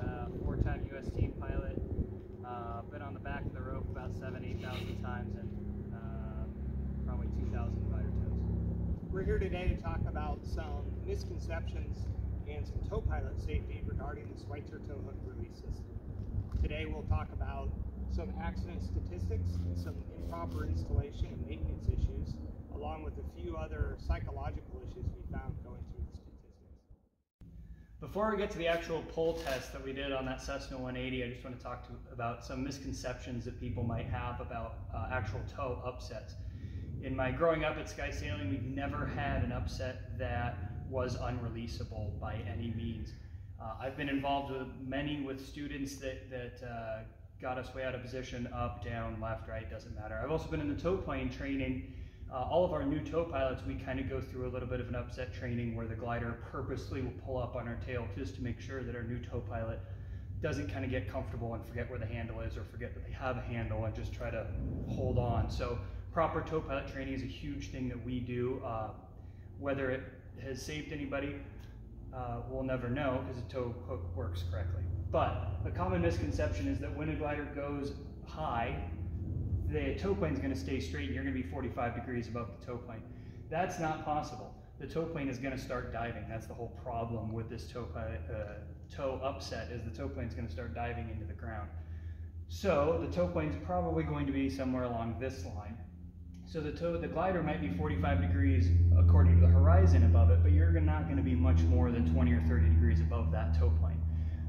Uh, four-time U.S. team pilot. Uh, been on the back of the rope about seven, eight thousand times, and uh, probably two thousand glider tows. We're here today to talk about some misconceptions and some tow pilot safety regarding the Schweizer tow hook release system. Today we'll talk about some accident statistics, and some improper installation and maintenance issues, along with a few other psychological issues we found going through. Before we get to the actual pull test that we did on that Cessna 180, I just want to talk to, about some misconceptions that people might have about uh, actual tow upsets. In my growing up at Sky Sailing, we've never had an upset that was unreleasable by any means. Uh, I've been involved with many with students that, that uh, got us way out of position, up, down, left, right, doesn't matter. I've also been in the tow plane training. Uh, all of our new tow pilots, we kind of go through a little bit of an upset training where the glider purposely will pull up on our tail just to make sure that our new tow pilot doesn't kind of get comfortable and forget where the handle is or forget that they have a handle and just try to hold on. So proper tow pilot training is a huge thing that we do. Uh, whether it has saved anybody, uh, we'll never know because the tow hook works correctly. But a common misconception is that when a glider goes high, the tow plane is going to stay straight and you're going to be 45 degrees above the tow plane. That's not possible. The tow plane is going to start diving. That's the whole problem with this tow, uh, tow upset is the tow plane is going to start diving into the ground. So the tow plane is probably going to be somewhere along this line. So the tow, the glider might be 45 degrees according to the horizon above it, but you're not going to be much more than 20 or 30 degrees above that tow plane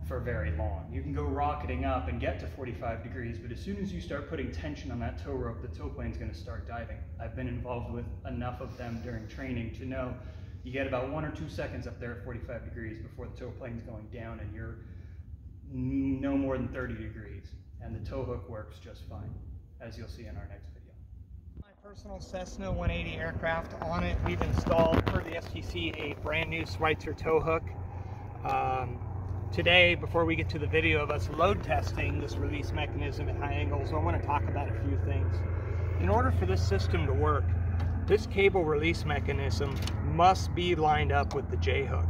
for very long. You can go rocketing up and get to 45 degrees, but as soon as you start putting tension on that tow rope, the tow plane's going to start diving. I've been involved with enough of them during training to know you get about one or two seconds up there at 45 degrees before the tow plane's going down and you're no more than 30 degrees. And the tow hook works just fine, as you'll see in our next video My personal Cessna 180 aircraft. On it, we've installed for the STC a brand new Schweizer tow hook. Um, today, before we get to the video of us load testing this release mechanism at high angles, I want to talk about a few things. In order for this system to work, this cable release mechanism must be lined up with the J-hook.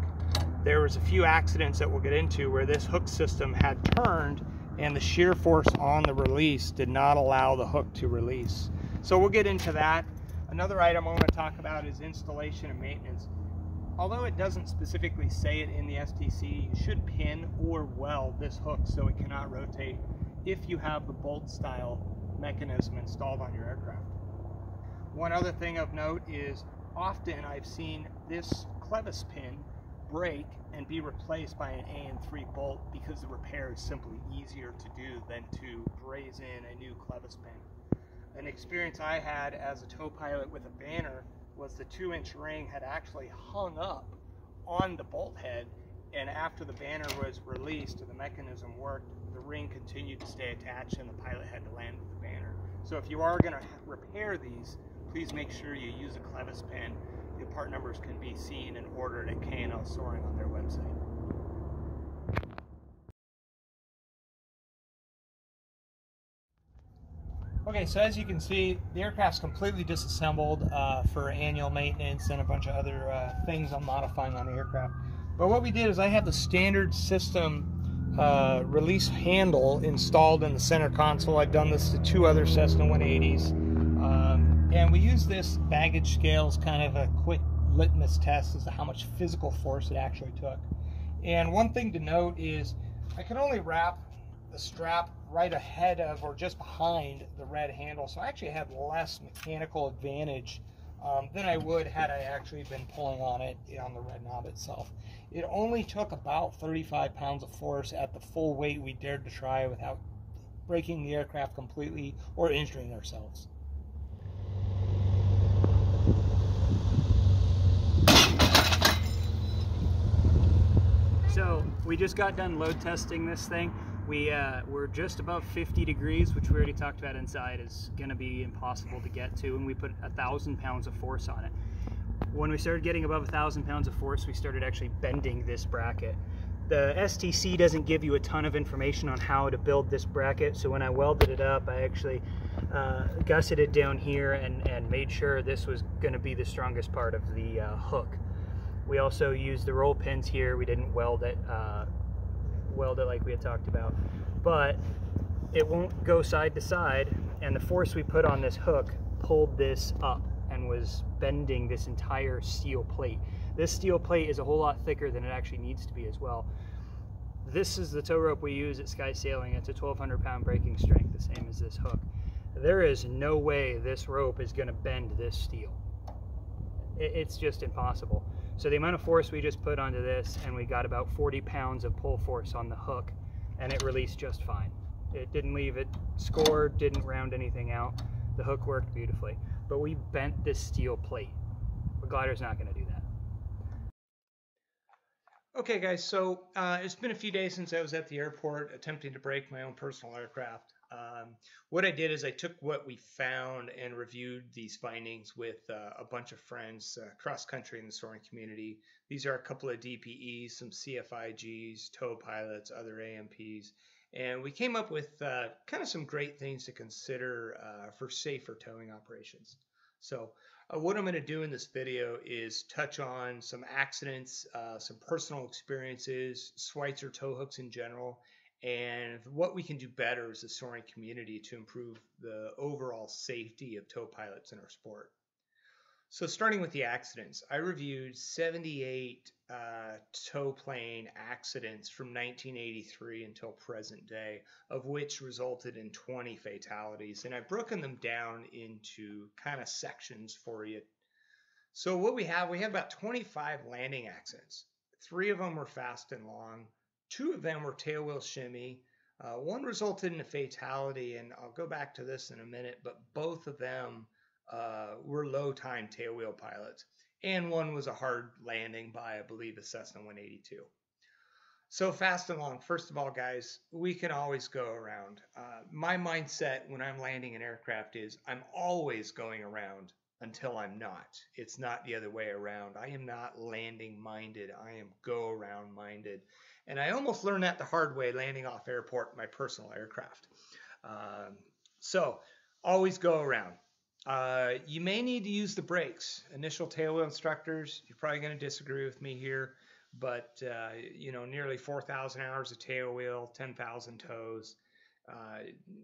There was a few accidents that we'll get into where this hook system had turned and the shear force on the release did not allow the hook to release. So we'll get into that. Another item I want to talk about is installation and maintenance. Although it doesn't specifically say it in the STC, you should pin or weld this hook so it cannot rotate if you have the bolt style mechanism installed on your aircraft. One other thing of note is often I've seen this clevis pin break and be replaced by an AN3 bolt because the repair is simply easier to do than to braze in a new clevis pin an experience I had as a tow pilot with a banner was the two inch ring had actually hung up on the bolt head and after the banner was released and the mechanism worked, the ring continued to stay attached and the pilot had to land with the banner. So if you are going to repair these, please make sure you use a clevis pin. The part numbers can be seen and ordered at K&L Soaring on their website. Okay, so as you can see, the aircraft's completely disassembled uh, for annual maintenance and a bunch of other uh, things I'm modifying on the aircraft. But what we did is I have the standard system uh, release handle installed in the center console. I've done this to two other Cessna 180s. Um, and we use this baggage scale as kind of a quick litmus test as to how much physical force it actually took. And one thing to note is I can only wrap the strap right ahead of or just behind the red handle. So I actually had less mechanical advantage um, than I would had I actually been pulling on it on the red knob itself. It only took about 35 pounds of force at the full weight we dared to try without breaking the aircraft completely or injuring ourselves. So we just got done load testing this thing. We, uh, we're just above 50 degrees, which we already talked about inside is going to be impossible to get to, and we put a thousand pounds of force on it. When we started getting above a thousand pounds of force, we started actually bending this bracket. The STC doesn't give you a ton of information on how to build this bracket, so when I welded it up, I actually uh, gusseted it down here and, and made sure this was going to be the strongest part of the uh, hook. We also used the roll pins here. We didn't weld it. Uh, weld it like we had talked about, but it won't go side to side. And the force we put on this hook pulled this up and was bending this entire steel plate. This steel plate is a whole lot thicker than it actually needs to be as well. This is the tow rope we use at Sky Sailing. It's a 1200 pound breaking strength, the same as this hook. There is no way this rope is gonna bend this steel. It's just impossible. So the amount of force we just put onto this and we got about 40 pounds of pull force on the hook and it released just fine. It didn't leave it scored, didn't round anything out. The hook worked beautifully. But we bent this steel plate. A glider's not gonna do that. Okay guys, so uh, it's been a few days since I was at the airport attempting to break my own personal aircraft. Um, what I did is I took what we found and reviewed these findings with uh, a bunch of friends uh, cross country in the soaring community. These are a couple of DPEs, some CFIGs, tow pilots, other A&Ps, and we came up with uh, kind of some great things to consider uh, for safer towing operations. So uh, what I'm going to do in this video is touch on some accidents, uh, some personal experiences, Schweizer tow hooks in general, and what we can do better as a soaring community to improve the overall safety of tow pilots in our sport. So starting with the accidents, I reviewed 78 uh, tow plane accidents from 1983 until present day, of which resulted in 20 fatalities. And I've broken them down into kind of sections for you. So what we have, we have about 25 landing accidents. Three of them were fast and long. Two of them were tailwheel shimmy. Uh, one resulted in a fatality, and I'll go back to this in a minute, but both of them uh, were low time tailwheel pilots. And one was a hard landing by, I believe, a Cessna 182. So fast and long. First of all, guys, we can always go around. Uh, my mindset when I'm landing an aircraft is I'm always going around until I'm not. It's not the other way around. I am not landing minded. I am go around minded. And I almost learned that the hard way landing off airport my personal aircraft. Um, so always go around. Uh, you may need to use the brakes. Initial tailwheel instructors, you're probably going to disagree with me here, but uh, you know, nearly 4,000 hours of tailwheel, 10,000 tows. Uh,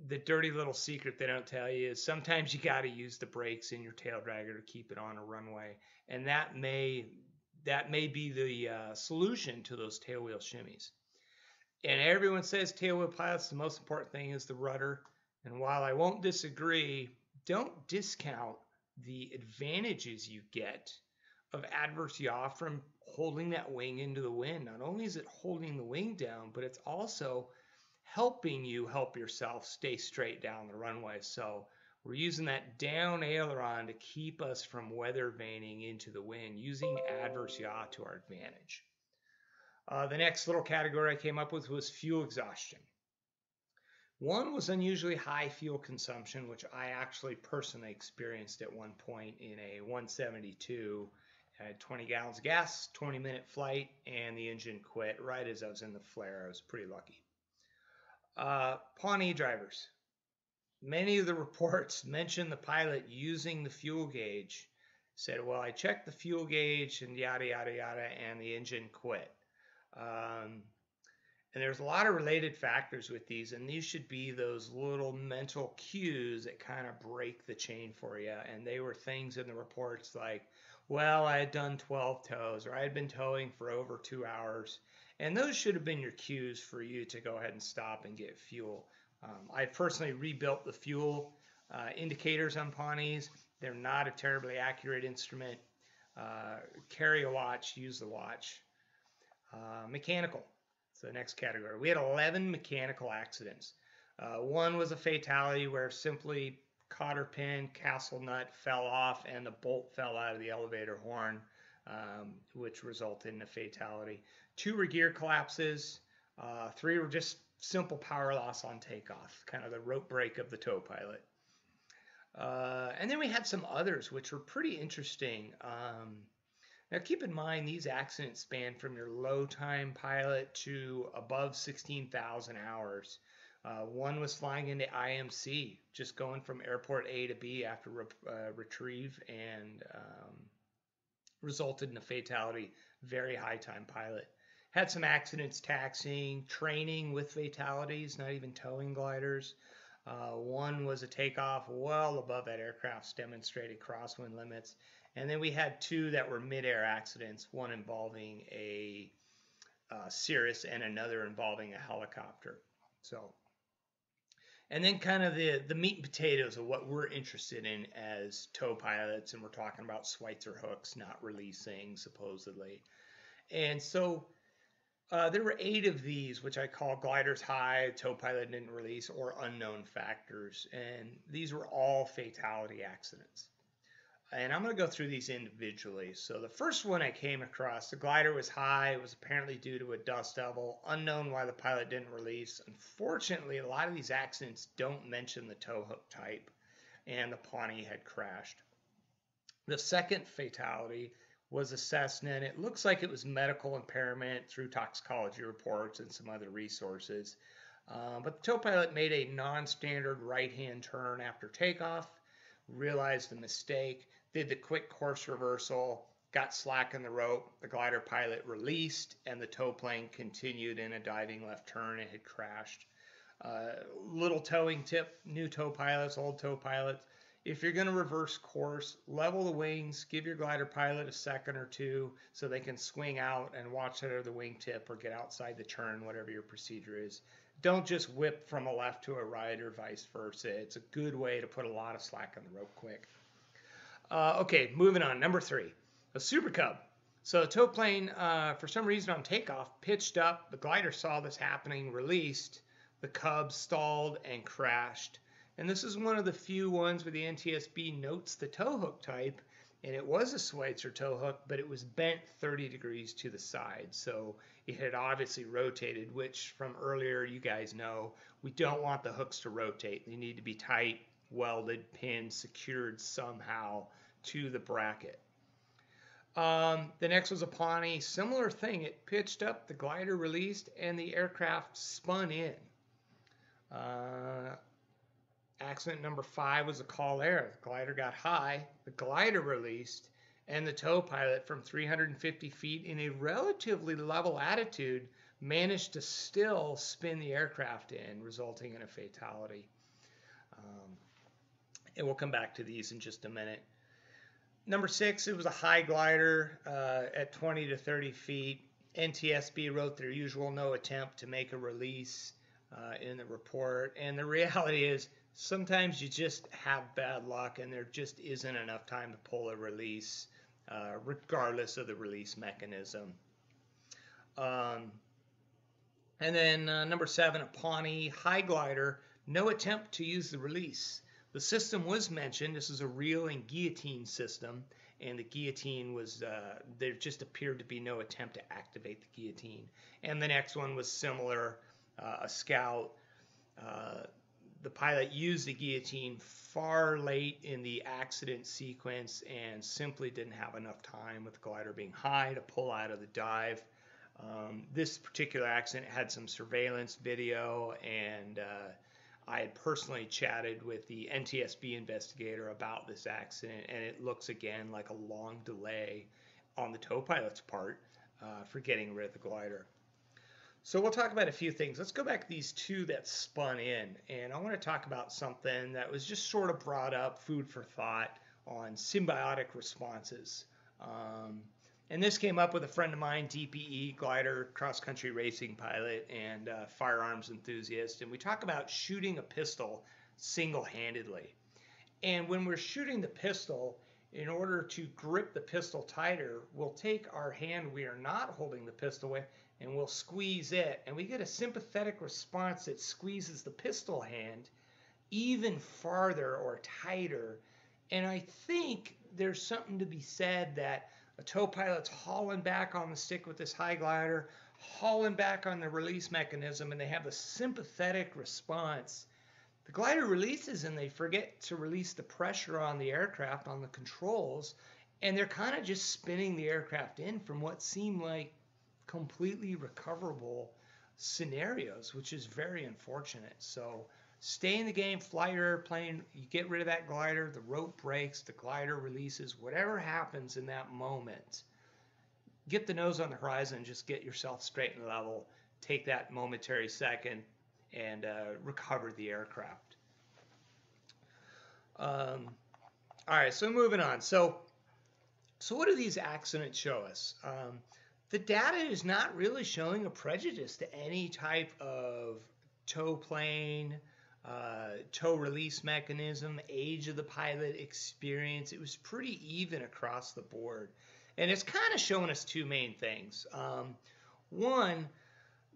the dirty little secret they don't tell you is sometimes you got to use the brakes in your tail dragger to keep it on a runway, and that may that may be the uh, solution to those tailwheel shimmies. And everyone says tailwheel pilots, the most important thing is the rudder. And while I won't disagree, don't discount the advantages you get of adverse yaw from holding that wing into the wind. Not only is it holding the wing down, but it's also helping you help yourself stay straight down the runway. So we're using that down aileron to keep us from weather vaning into the wind, using adverse yaw to our advantage. Uh, the next little category I came up with was fuel exhaustion. One was unusually high fuel consumption, which I actually personally experienced at one point in a 172. I had 20 gallons of gas, 20 minute flight, and the engine quit right as I was in the flare. I was pretty lucky. Uh, Pawnee drivers. Many of the reports mention the pilot using the fuel gauge. Said, well, I checked the fuel gauge and yada, yada, yada, and the engine quit. Um, and there's a lot of related factors with these, and these should be those little mental cues that kind of break the chain for you. And they were things in the reports like, well, I had done 12 tows, or I had been towing for over two hours. And those should have been your cues for you to go ahead and stop and get fuel. Um, I personally rebuilt the fuel uh, indicators on Pawnees. They're not a terribly accurate instrument. Uh, carry a watch, use the watch. Uh, mechanical the next category. We had 11 mechanical accidents. Uh, one was a fatality where simply cotter pin, castle nut fell off and the bolt fell out of the elevator horn, um, which resulted in a fatality. Two were gear collapses. Uh, three were just simple power loss on takeoff, kind of the rope break of the tow pilot. Uh, and then we had some others, which were pretty interesting. Um, now keep in mind these accidents span from your low time pilot to above 16,000 hours. Uh, one was flying into IMC, just going from airport A to B after re uh, retrieve and um, resulted in a fatality. Very high time pilot. Had some accidents taxiing, training with fatalities, not even towing gliders. Uh, one was a takeoff well above that aircraft's demonstrated crosswind limits. And then we had two that were mid-air accidents, one involving a uh, Cirrus and another involving a helicopter. So, and then kind of the, the meat and potatoes of what we're interested in as tow pilots, and we're talking about Schweizer hooks not releasing supposedly. And so uh, there were eight of these, which I call gliders high, tow pilot didn't release, or unknown factors. And these were all fatality accidents. And I'm going to go through these individually. So the first one I came across, the glider was high. It was apparently due to a dust devil. Unknown why the pilot didn't release. Unfortunately, a lot of these accidents don't mention the tow hook type, and the Pawnee had crashed. The second fatality was a Cessna, and it looks like it was medical impairment through toxicology reports and some other resources. Uh, but the tow pilot made a non-standard right-hand turn after takeoff, realized the mistake, did the quick course reversal, got slack in the rope, the glider pilot released, and the tow plane continued in a diving left turn and had crashed. Uh, little towing tip, new tow pilots, old tow pilots, if you're going to reverse course, level the wings, give your glider pilot a second or two so they can swing out and watch out of the wingtip or get outside the turn, whatever your procedure is. Don't just whip from a left to a right or vice versa. It's a good way to put a lot of slack on the rope quick. Uh, okay, moving on. Number three, a Super Cub. So the tow plane, uh, for some reason on takeoff, pitched up. The glider saw this happening, released. The Cub stalled and crashed. And this is one of the few ones where the NTSB notes the tow hook type, and it was a Schweizer tow hook, but it was bent 30 degrees to the side. So it had obviously rotated, which from earlier you guys know, we don't want the hooks to rotate. They need to be tight, welded, pinned, secured somehow to the bracket. Um, the next was a Pawnee, similar thing. It pitched up, the glider released, and the aircraft spun in. Uh, Accident number five was a CallAir. The glider got high, the glider released, and the tow pilot from 350 feet in a relatively level attitude managed to still spin the aircraft in, resulting in a fatality. Um, and we'll come back to these in just a minute. Number six, it was a high glider uh, at 20 to 30 feet. NTSB wrote their usual no attempt to make a release uh, in the report. And the reality is, sometimes you just have bad luck and there just isn't enough time to pull a release, uh, regardless of the release mechanism. Um, and then uh, number seven, a Pawnee high glider, no attempt to use the release. The system was mentioned. This is a reel and guillotine system, and the guillotine was, uh, there just appeared to be no attempt to activate the guillotine. And the next one was similar, uh, a scout. The pilot used the guillotine far late in the accident sequence and simply didn't have enough time with the glider being high to pull out of the dive. Um, this particular accident had some surveillance video, and uh, I had personally chatted with the NTSB investigator about this accident, and it looks again like a long delay on the tow pilot's part uh, for getting rid of the glider. So we'll talk about a few things. Let's go back to these two that spun in, and I want to talk about something that was just sort of brought up, food for thought, on symbiotic responses. Um, and this came up with a friend of mine, DPE, glider, cross country racing pilot, and uh, firearms enthusiast. And we talk about shooting a pistol single handedly. And when we're shooting the pistol, in order to grip the pistol tighter, we'll take our hand we are not holding the pistol with and we'll squeeze it and we get a sympathetic response that squeezes the pistol hand even farther or tighter. And i think there's something to be said that a tow pilot's hauling back on the stick with this high glider hauling back on the release mechanism and they have a sympathetic response. The glider releases and they forget to release the pressure on the aircraft on the controls and they're kind of just spinning the aircraft in from what seemed like completely recoverable scenarios, which is very unfortunate. So stay in the game, fly your airplane, you get rid of that glider, the rope breaks, the glider releases, whatever happens in that moment, get the nose on the horizon, just get yourself straight and level, take that momentary second, and uh, recover the aircraft. Um, all right, so moving on. So, so what do these accidents show us? Um, the data is not really showing a prejudice to any type of tow plane, uh, tow release mechanism, age of the pilot, experience. It was pretty even across the board. And it's kind of showing us two main things. Um, one,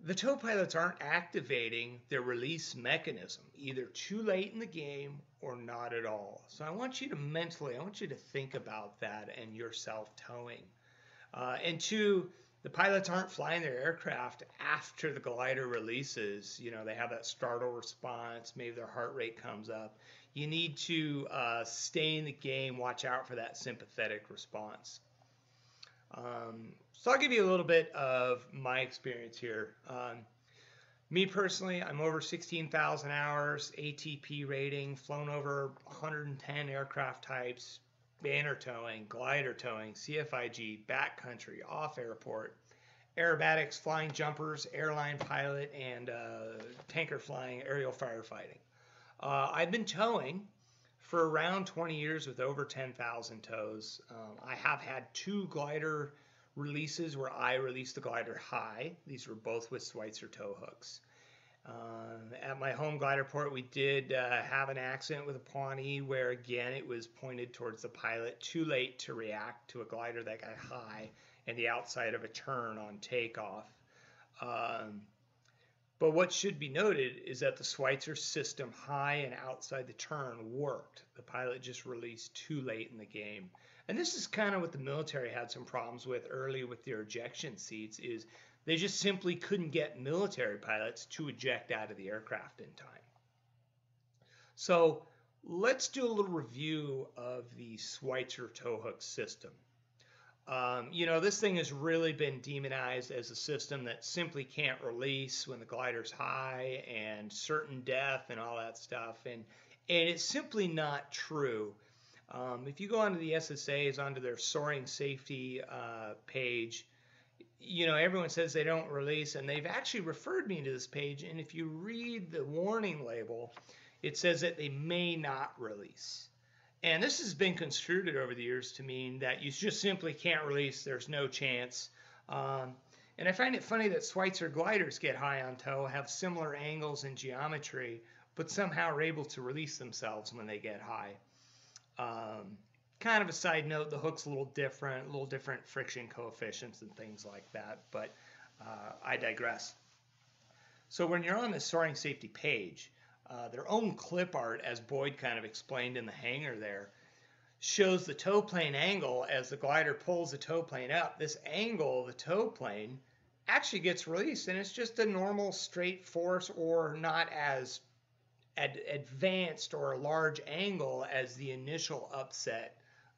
the tow pilots aren't activating their release mechanism either too late in the game or not at all. So I want you to mentally, I want you to think about that and yourself towing. Uh, and two, the pilots aren't flying their aircraft after the glider releases. You know, they have that startle response, maybe their heart rate comes up. You need to uh, stay in the game, watch out for that sympathetic response. Um, so I'll give you a little bit of my experience here. Um, me personally, I'm over 16,000 hours, ATP rating, flown over 110 aircraft types, banner towing, glider towing, CFIG, backcountry, off airport, aerobatics, flying jumpers, airline pilot, and uh, tanker flying, aerial firefighting. Uh, I've been towing for around 20 years with over 10,000 tows. Um, I have had two glider releases where I released the glider high. These were both with Schweizer tow hooks. Uh, at my home glider port, we did uh, have an accident with a Pawnee where, again, it was pointed towards the pilot, too late to react to a glider that got high and the outside of a turn on takeoff. Um, but what should be noted is that the Schweizer system, high and outside the turn, worked. The pilot just released too late in the game. And this is kind of what the military had some problems with early with their ejection seats is they just simply couldn't get military pilots to eject out of the aircraft in time. So let's do a little review of the Schweizer tow hook system. Um, you know, this thing has really been demonized as a system that simply can't release when the glider's high and certain death and all that stuff. And, and it's simply not true. Um, if you go onto the SSA's, onto their soaring safety uh, page, you know, everyone says they don't release, and they've actually referred me to this page. And if you read the warning label, it says that they may not release. And this has been construed over the years to mean that you just simply can't release, there's no chance. Um, and I find it funny that Schweizer gliders get high on tow, have similar angles and geometry, but somehow are able to release themselves when they get high. Um, kind of a side note, the hook's a little different, a little different friction coefficients and things like that, but uh, I digress. So when you're on the soaring safety page, uh, their own clip art, as Boyd kind of explained in the hangar there, shows the tow plane angle as the glider pulls the tow plane up. This angle, the tow plane, actually gets released, and it's just a normal straight force or not as ad advanced or a large angle as the initial upset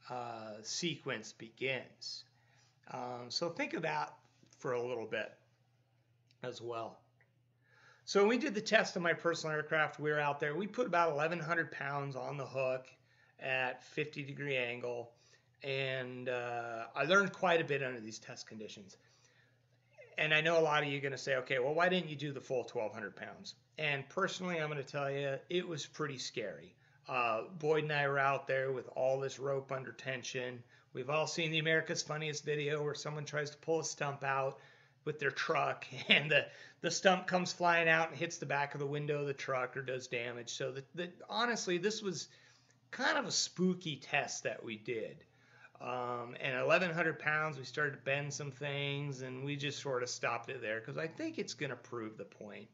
uh, sequence begins. Um, so think of that for a little bit as well. So we did the test on my personal aircraft, we were out there. We put about 1,100 pounds on the hook at 50 degree angle, and uh, I learned quite a bit under these test conditions. And I know a lot of you are going to say, okay, well, why didn't you do the full 1,200 pounds? And personally, I'm going to tell you, it was pretty scary. Uh, Boyd and I were out there with all this rope under tension. We've all seen the America's Funniest video where someone tries to pull a stump out with their truck and the, the stump comes flying out and hits the back of the window of the truck or does damage. So the, the, honestly, this was kind of a spooky test that we did. Um, and 1,100 pounds, we started to bend some things and we just sort of stopped it there because I think it's going to prove the point.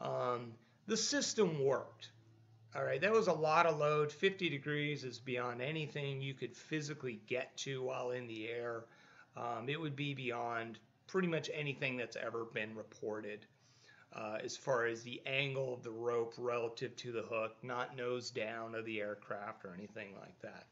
Um, the system worked. All right, that was a lot of load. 50 degrees is beyond anything you could physically get to while in the air. Um, it would be beyond pretty much anything that's ever been reported uh, as far as the angle of the rope relative to the hook, not nose down of the aircraft or anything like that.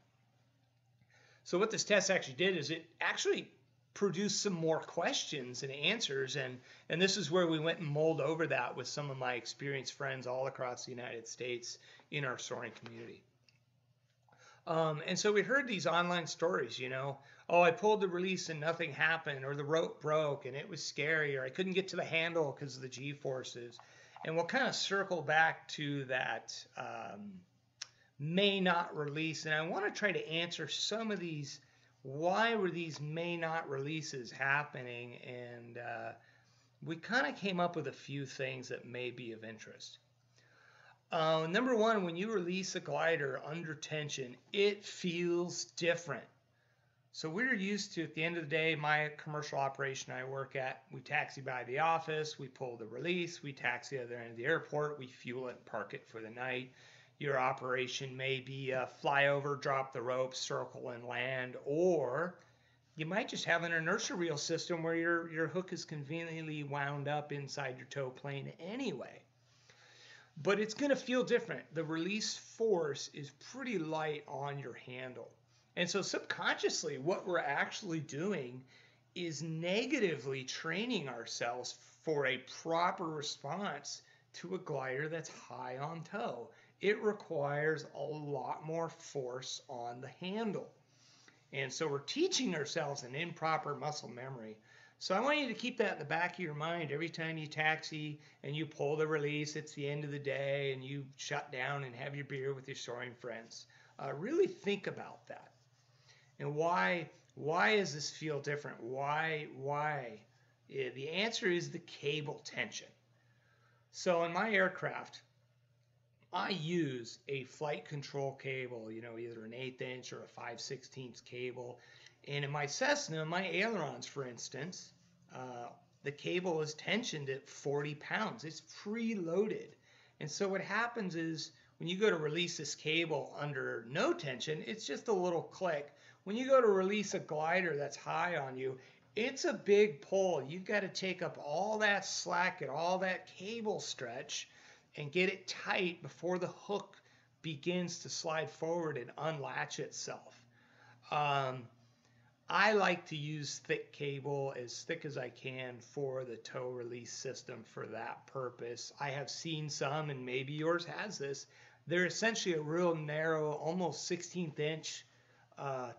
So what this test actually did is it actually produce some more questions and answers and and this is where we went and mulled over that with some of my experienced friends all across the United States in our soaring community. Um, and so we heard these online stories, you know, oh, I pulled the release and nothing happened, or the rope broke and it was scary, or I couldn't get to the handle because of the G forces. And we'll kind of circle back to that um, may not release. And I want to try to answer some of these why were these may not releases happening? And uh, we kind of came up with a few things that may be of interest. Uh, number one, when you release a glider under tension, it feels different. So we're used to, at the end of the day, my commercial operation I work at, we taxi by the office, we pull the release, we taxi the other end of the airport, we fuel it and park it for the night. Your operation may be a flyover, drop the rope, circle and land, or you might just have an inertia reel system where your, your hook is conveniently wound up inside your tow plane anyway but it's going to feel different. The release force is pretty light on your handle. And so subconsciously, what we're actually doing is negatively training ourselves for a proper response to a glider that's high on tow. It requires a lot more force on the handle. And so we're teaching ourselves an improper muscle memory so I want you to keep that in the back of your mind every time you taxi and you pull the release. It's the end of the day and you shut down and have your beer with your soaring friends. Uh, really think about that. And why why does this feel different? Why why? Yeah, the answer is the cable tension. So in my aircraft, I use a flight control cable, you know, either an eighth inch or a 5 16 cable. And in my Cessna, my ailerons, for instance, uh, the cable is tensioned at 40 pounds. It's preloaded. And so what happens is when you go to release this cable under no tension, it's just a little click. When you go to release a glider that's high on you, it's a big pull. You've got to take up all that slack and all that cable stretch and get it tight before the hook begins to slide forward and unlatch itself. Um, I like to use thick cable as thick as I can for the tow release system for that purpose. I have seen some, and maybe yours has this. They're essentially a real narrow, almost 16th inch, uh,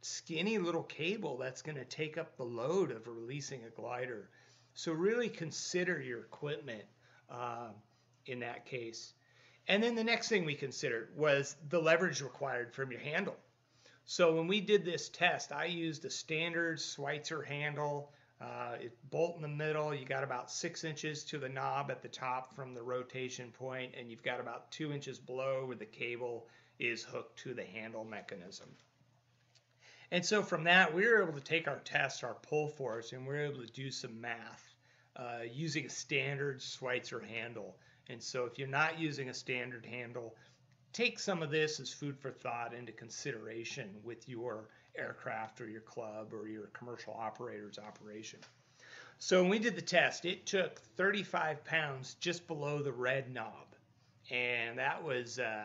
skinny little cable that's going to take up the load of releasing a glider. So really consider your equipment uh, in that case. And then the next thing we considered was the leverage required from your handle. So when we did this test, I used a standard Schweizer handle. Uh, it bolt in the middle. You got about six inches to the knob at the top from the rotation point, and you've got about two inches below where the cable is hooked to the handle mechanism. And so from that, we were able to take our test, our pull force, and we were able to do some math uh, using a standard Schweizer handle. And so if you're not using a standard handle, take some of this as food for thought into consideration with your aircraft or your club or your commercial operator's operation. So when we did the test, it took 35 pounds just below the red knob, and that was uh,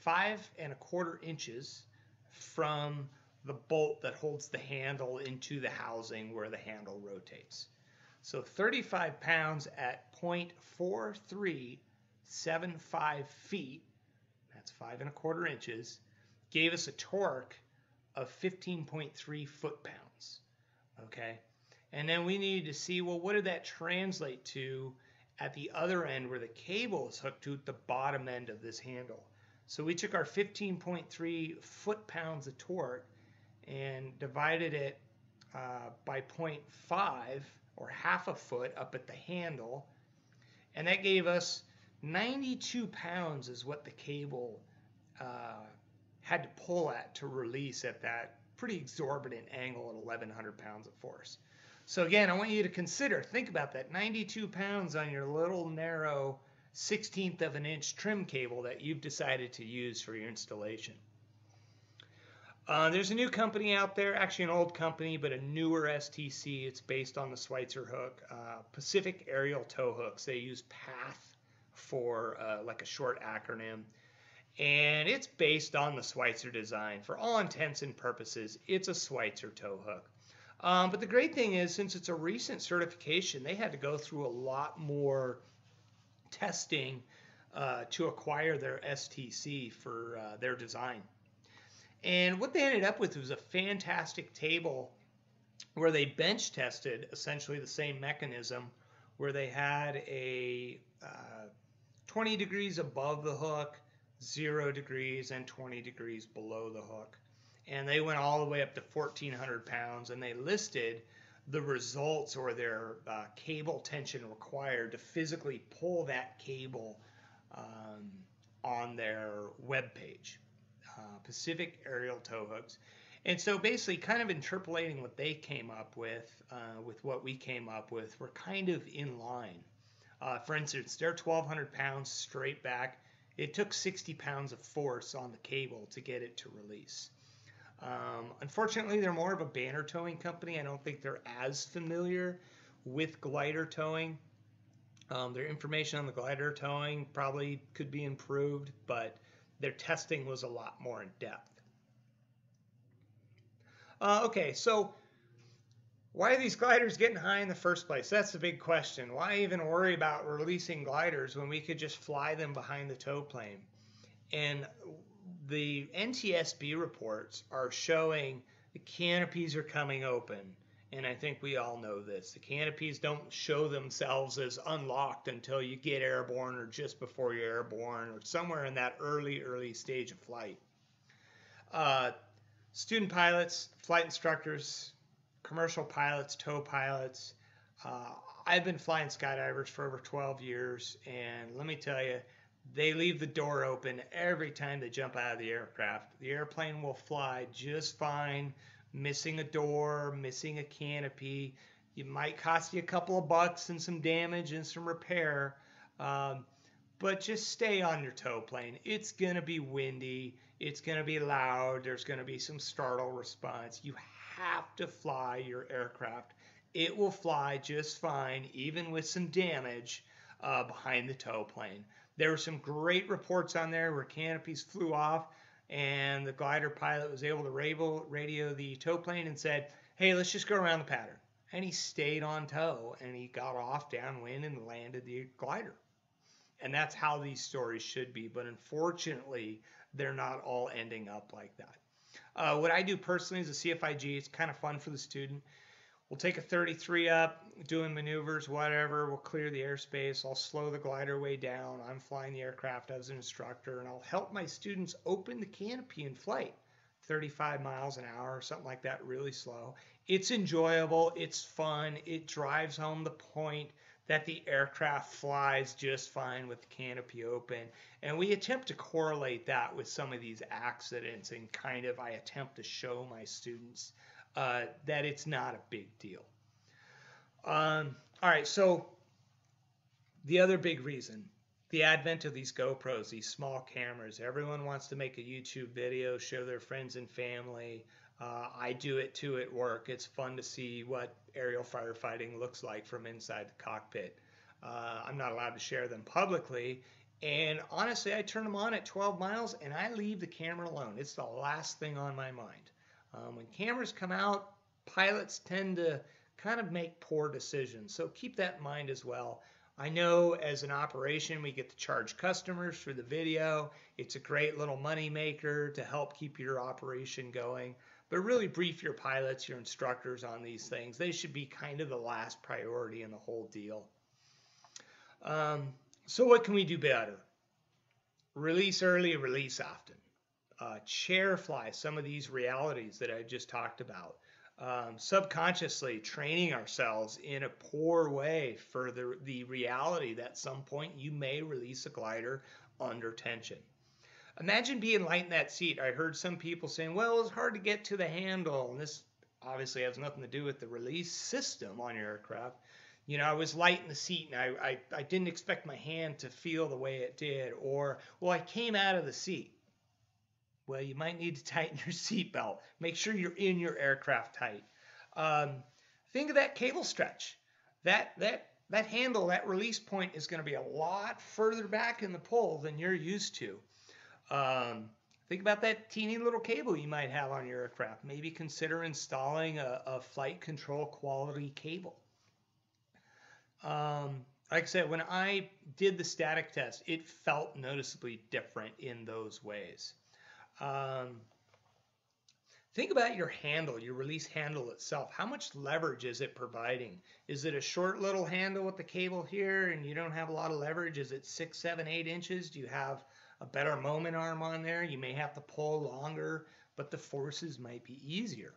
five and a quarter inches from the bolt that holds the handle into the housing where the handle rotates. So 35 pounds at 0.4375 feet that's five and a quarter inches, gave us a torque of 15.3 foot-pounds. Okay, and then we needed to see, well, what did that translate to at the other end where the cable is hooked to the bottom end of this handle? So we took our 15.3 foot-pounds of torque and divided it uh, by 0.5 or half a foot up at the handle, and that gave us 92 pounds is what the cable uh, had to pull at to release at that pretty exorbitant angle at 1100 pounds of force. So again, I want you to consider, think about that 92 pounds on your little narrow 16th of an inch trim cable that you've decided to use for your installation. Uh, there's a new company out there, actually an old company, but a newer STC. It's based on the Schweizer hook, uh, Pacific Aerial Tow Hooks. They use PATH for uh, like a short acronym. And it's based on the Schweizer design. For all intents and purposes, it's a Schweizer tow hook. Um, but the great thing is, since it's a recent certification, they had to go through a lot more testing uh, to acquire their STC for uh, their design. And what they ended up with was a fantastic table where they bench tested essentially the same mechanism, where they had a uh, 20 degrees above the hook, zero degrees, and 20 degrees below the hook. And they went all the way up to 1,400 pounds, and they listed the results or their uh, cable tension required to physically pull that cable um, on their web page, uh, Pacific Aerial Tow Hooks. And so basically, kind of interpolating what they came up with uh, with what we came up with, we're kind of in line. Uh, for instance, they're 1,200 pounds straight back. It took 60 pounds of force on the cable to get it to release. Um, unfortunately, they're more of a banner towing company. I don't think they're as familiar with glider towing. Um, their information on the glider towing probably could be improved, but their testing was a lot more in depth. Uh, okay, so why are these gliders getting high in the first place? That's the big question. Why even worry about releasing gliders when we could just fly them behind the tow plane? And the NTSB reports are showing the canopies are coming open. And I think we all know this. The canopies don't show themselves as unlocked until you get airborne or just before you're airborne or somewhere in that early, early stage of flight. Uh, student pilots, flight instructors, commercial pilots, tow pilots. Uh, I've been flying skydivers for over 12 years, and let me tell you, they leave the door open every time they jump out of the aircraft. The airplane will fly just fine, missing a door, missing a canopy. It might cost you a couple of bucks and some damage and some repair, um, but just stay on your tow plane. It's going to be windy, it's going to be loud, there's going to be some startle response. You have to fly your aircraft. It will fly just fine, even with some damage uh, behind the tow plane. There were some great reports on there where canopies flew off and the glider pilot was able to radio, the tow plane and said, hey, let's just go around the pattern. And he stayed on tow and he got off downwind and landed the glider. And that's how these stories should be. But unfortunately, they're not all ending up like that. Uh, what I do personally as a CFIG, it's kind of fun for the student. We'll take a 33 up, doing maneuvers, whatever. We'll clear the airspace. I'll slow the glider way down. I'm flying the aircraft as an instructor, and I'll help my students open the canopy in flight. 35 miles an hour, or something like that, really slow. It's enjoyable, it's fun, it drives home the point that the aircraft flies just fine with the canopy open. And we attempt to correlate that with some of these accidents and kind of I attempt to show my students uh, that it's not a big deal. Um, all right, so the other big reason the advent of these GoPros, these small cameras. Everyone wants to make a YouTube video, show their friends and family. Uh, I do it too at work. It's fun to see what aerial firefighting looks like from inside the cockpit. Uh, I'm not allowed to share them publicly. And honestly, I turn them on at 12 miles and I leave the camera alone. It's the last thing on my mind. Um, when cameras come out, pilots tend to kind of make poor decisions. So keep that in mind as well. I know as an operation, we get to charge customers for the video. It's a great little money maker to help keep your operation going. But really brief your pilots, your instructors on these things. They should be kind of the last priority in the whole deal. Um, so what can we do better? Release early, release often uh, chair fly some of these realities that I just talked about. Um, subconsciously training ourselves in a poor way for the, the reality that some point you may release a glider under tension. Imagine being light in that seat. I heard some people saying, well, it's hard to get to the handle. And this obviously has nothing to do with the release system on your aircraft. You know, I was light in the seat and I, I, I didn't expect my hand to feel the way it did. Or, well, I came out of the seat. Well, you might need to tighten your seatbelt. Make sure you're in your aircraft tight. Um, think of that cable stretch. That that that handle, that release point is going to be a lot further back in the pull than you're used to. Um, think about that teeny little cable you might have on your aircraft. Maybe consider installing a, a flight control quality cable. Um, like I said, when I did the static test, it felt noticeably different in those ways. Um, think about your handle, your release handle itself. How much leverage is it providing? Is it a short little handle with the cable here and you don't have a lot of leverage? Is it six, seven, eight inches? Do you have a better moment arm on there? You may have to pull longer, but the forces might be easier.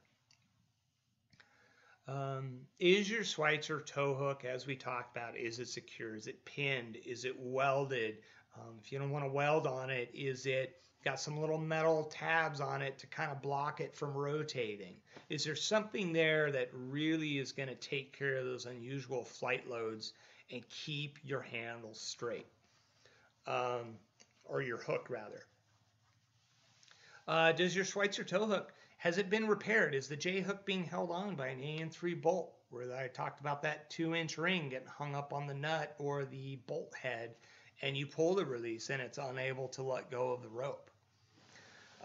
Um, is your Schweizer tow hook, as we talked about, is it secure? Is it pinned? Is it welded? Um, if you don't want to weld on it, is it got some little metal tabs on it to kind of block it from rotating? Is there something there that really is going to take care of those unusual flight loads and keep your handle straight? Um, or your hook, rather. Uh, does your Schweizer tow hook has it been repaired? Is the J hook being held on by an AN3 bolt? Where I talked about that two inch ring getting hung up on the nut or the bolt head, and you pull the release and it's unable to let go of the rope.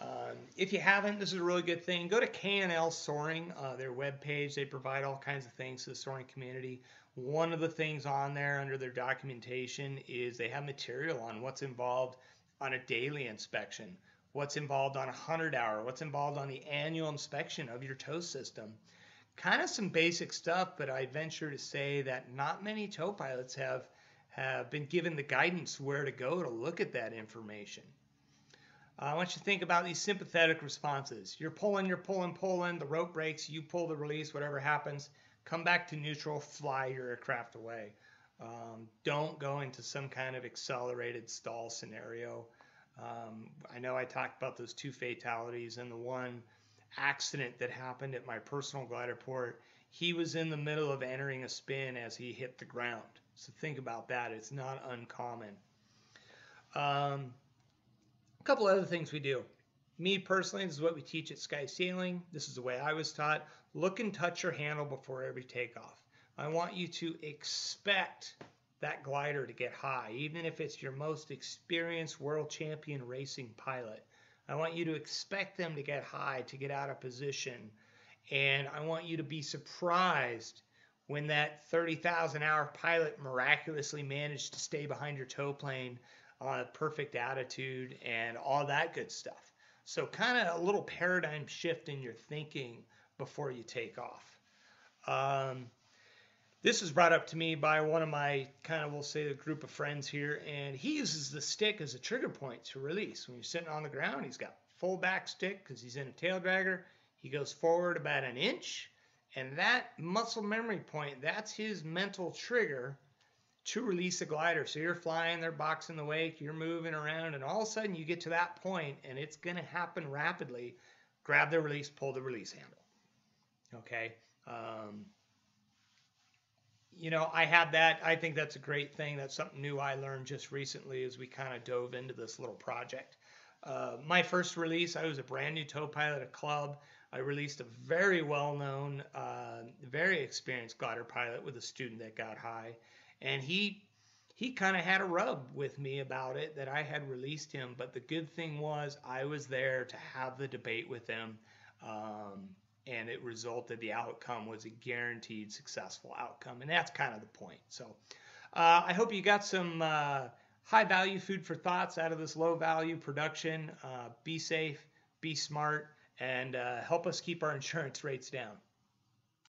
Um, if you haven't, this is a really good thing. Go to K&L Soaring, uh, their webpage. They provide all kinds of things to the soaring community. One of the things on there under their documentation is they have material on what's involved on a daily inspection what's involved on a 100 hour, what's involved on the annual inspection of your tow system. Kind of some basic stuff, but I venture to say that not many tow pilots have, have been given the guidance where to go to look at that information. Uh, I want you to think about these sympathetic responses. You're pulling, you're pulling, pulling, the rope breaks, you pull the release, whatever happens, come back to neutral, fly your aircraft away. Um, don't go into some kind of accelerated stall scenario. Um, I know I talked about those two fatalities and the one accident that happened at my personal glider port. He was in the middle of entering a spin as he hit the ground. So think about that. It's not uncommon. Um, a couple other things we do. Me personally, this is what we teach at Sky Sailing. This is the way I was taught. Look and touch your handle before every takeoff. I want you to expect that glider to get high, even if it's your most experienced world champion racing pilot. I want you to expect them to get high, to get out of position. And I want you to be surprised when that 30,000 hour pilot miraculously managed to stay behind your tow plane a perfect attitude and all that good stuff. So, kind of a little paradigm shift in your thinking before you take off. Um, this was brought up to me by one of my kind of we'll say a group of friends here and he uses the stick as a trigger point to release when you're sitting on the ground he's got full back stick because he's in a tail dragger he goes forward about an inch and that muscle memory point that's his mental trigger to release the glider so you're flying they're boxing the wake you're moving around and all of a sudden you get to that point and it's going to happen rapidly grab the release pull the release handle okay um, you know, I had that. I think that's a great thing. That's something new I learned just recently as we kind of dove into this little project. Uh, my first release, I was a brand new tow pilot at a club. I released a very well known, uh, very experienced glider pilot with a student that got high. And he he kind of had a rub with me about it that I had released him. But the good thing was I was there to have the debate with him. Um, and it resulted the outcome was a guaranteed successful outcome and that's kind of the point so uh, i hope you got some uh, high value food for thoughts out of this low value production uh, be safe be smart and uh, help us keep our insurance rates down